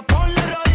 Ponle rollo